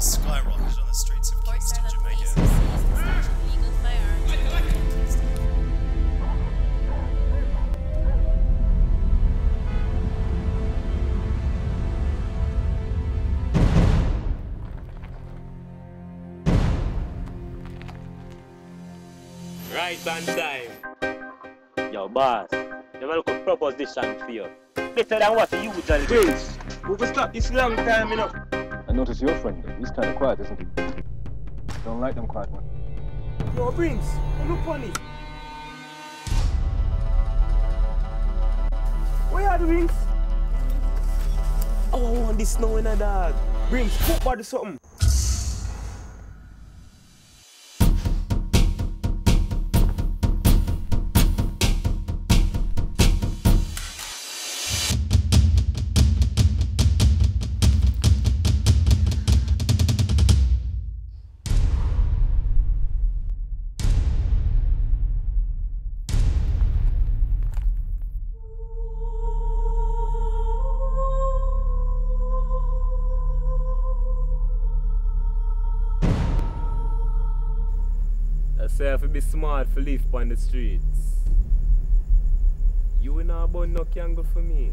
has skyrocketed on the streets of Kingston, Jamaica. Right on time. Yo, boss, you have a little proposition for you. Better than what you usually do. We've we'll stopped this long time enough. I notice your friend, he's kind of quiet, isn't he? Don't like them quiet ones. Yo, Prince, come look funny. Where are the rings? Oh, this snow in a dog. Brings football to something. I say have to be smart for live on the streets. You will not burn no candle for me.